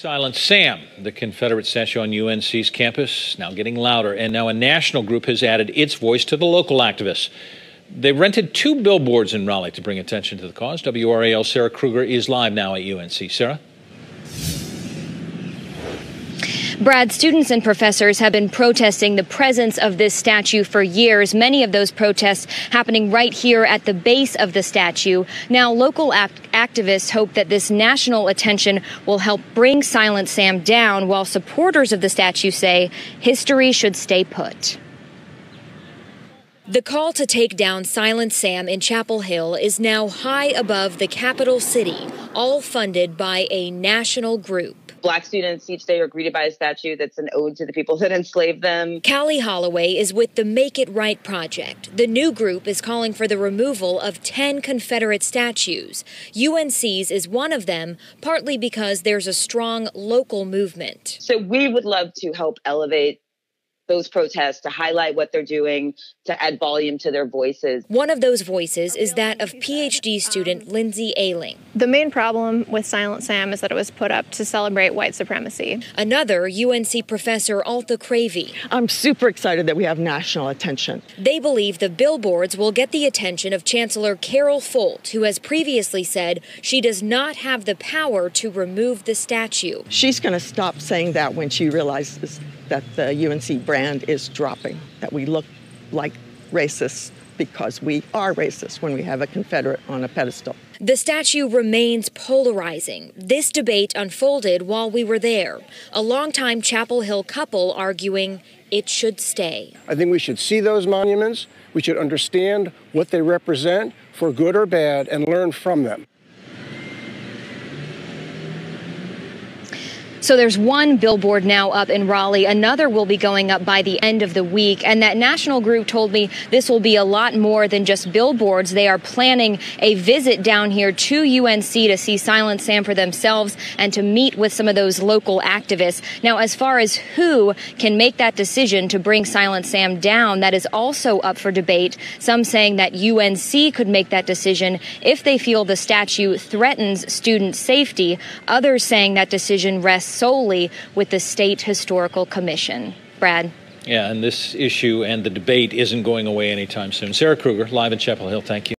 Silent Sam, the Confederate statue on UNC's campus, now getting louder, and now a national group has added its voice to the local activists. They rented two billboards in Raleigh to bring attention to the cause. WRAL Sarah Krueger is live now at UNC. Sarah? Brad, students and professors have been protesting the presence of this statue for years. Many of those protests happening right here at the base of the statue. Now, local act activists hope that this national attention will help bring Silent Sam down, while supporters of the statue say history should stay put. The call to take down Silent Sam in Chapel Hill is now high above the capital city, all funded by a national group. Black students each day are greeted by a statue that's an ode to the people that enslaved them. Kali Holloway is with the Make It Right Project. The new group is calling for the removal of 10 Confederate statues. UNC's is one of them, partly because there's a strong local movement. So we would love to help elevate those protests, to highlight what they're doing, to add volume to their voices. One of those voices is that of PhD student Lindsay Ayling. The main problem with Silent Sam is that it was put up to celebrate white supremacy. Another UNC professor, Altha Cravey. I'm super excited that we have national attention. They believe the billboards will get the attention of Chancellor Carol Folt, who has previously said she does not have the power to remove the statue. She's going to stop saying that when she realizes that the UNC brand is dropping, that we look like racists because we are racist when we have a Confederate on a pedestal. The statue remains polarizing. This debate unfolded while we were there. A longtime Chapel Hill couple arguing it should stay. I think we should see those monuments. We should understand what they represent for good or bad and learn from them. So there's one billboard now up in Raleigh. Another will be going up by the end of the week. And that national group told me this will be a lot more than just billboards. They are planning a visit down here to UNC to see Silent Sam for themselves and to meet with some of those local activists. Now, as far as who can make that decision to bring Silent Sam down, that is also up for debate. Some saying that UNC could make that decision if they feel the statue threatens student safety. Others saying that decision rests solely with the State Historical Commission. Brad. Yeah, and this issue and the debate isn't going away anytime soon. Sarah Krueger, live in Chapel Hill. Thank you.